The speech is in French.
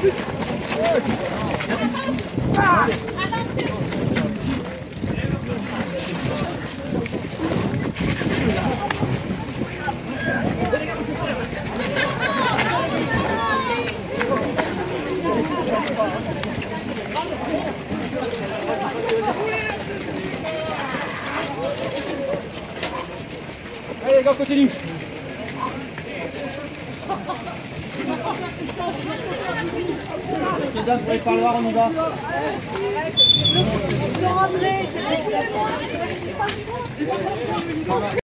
Allez les continue Mesdames, vous allez par le noir, on y va